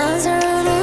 Sometimes I really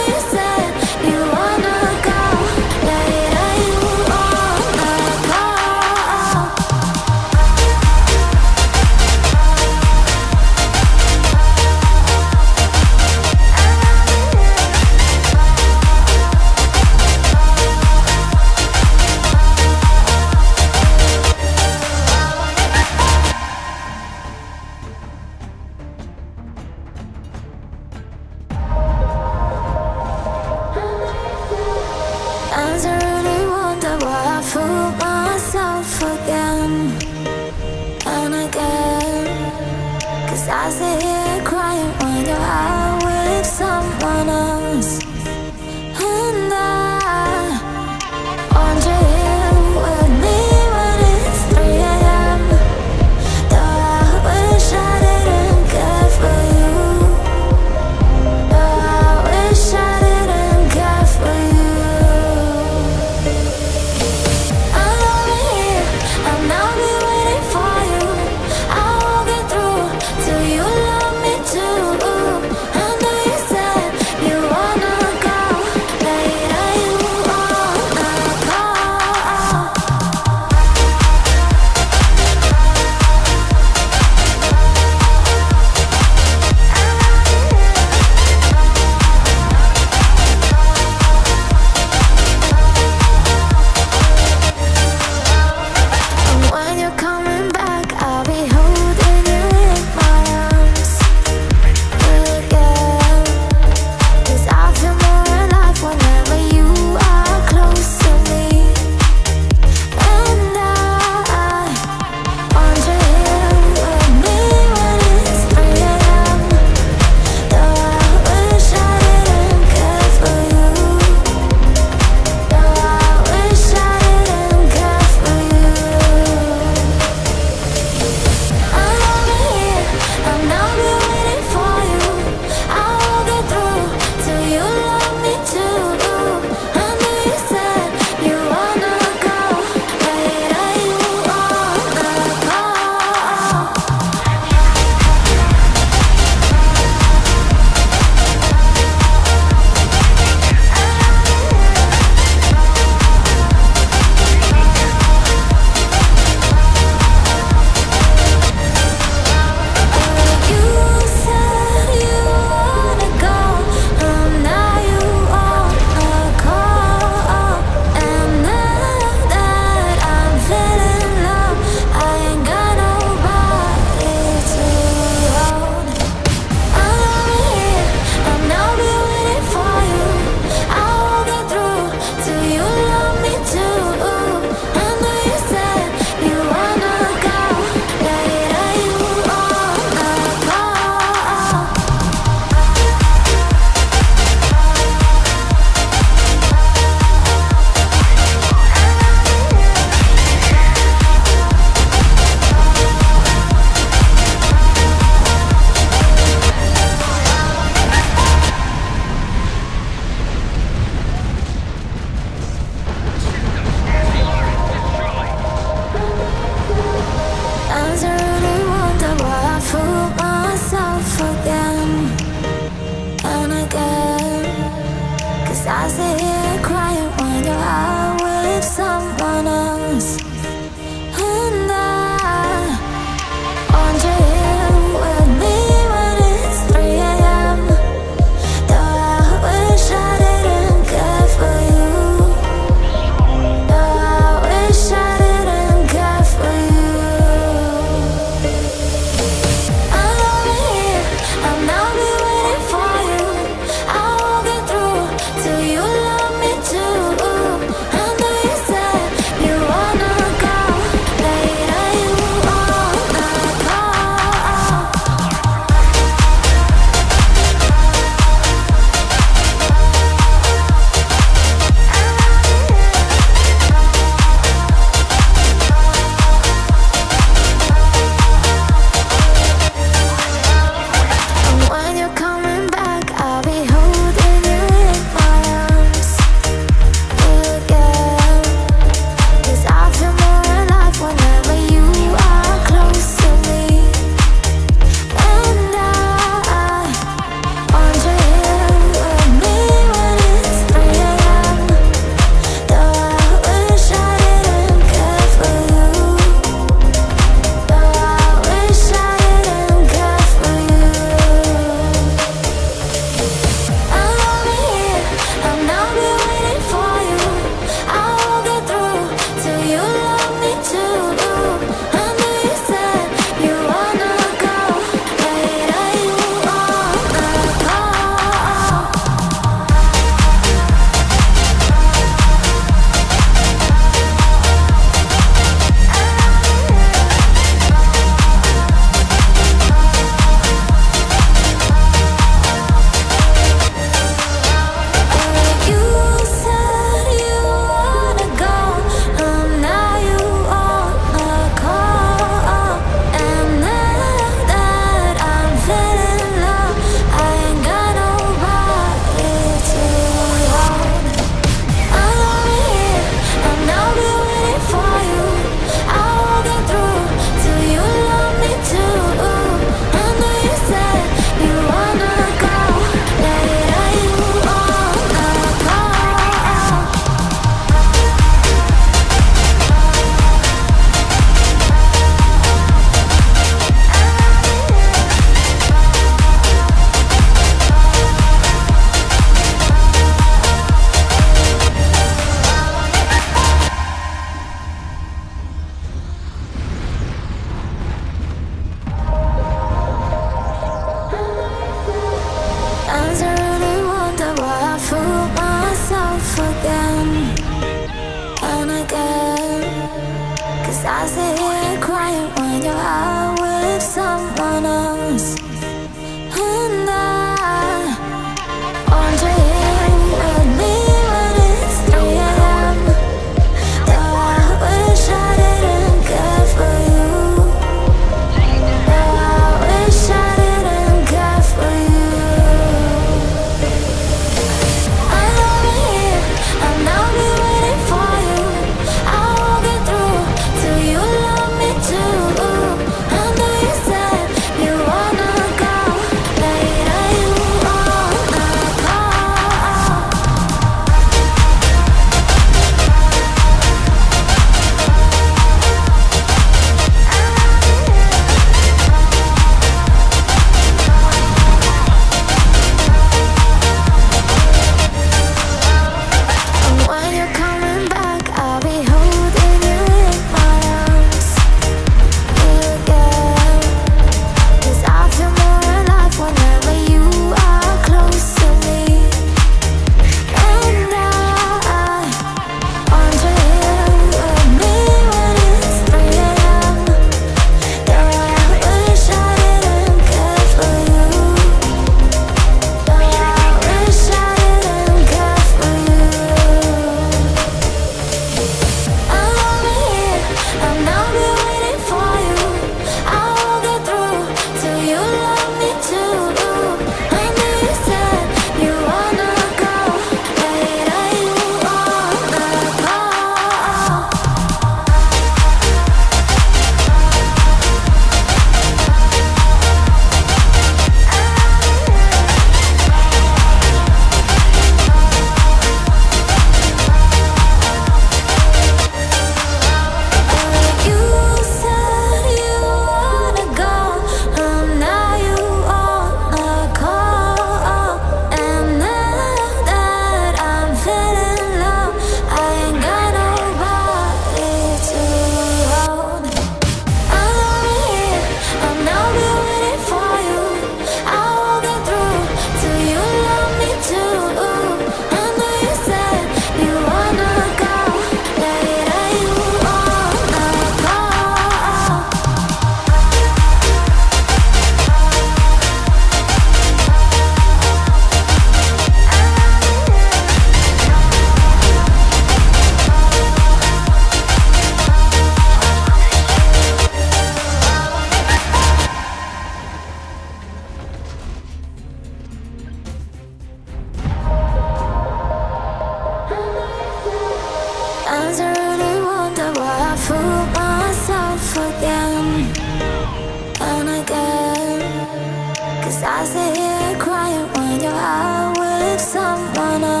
I sit here crying when you're out with someone else.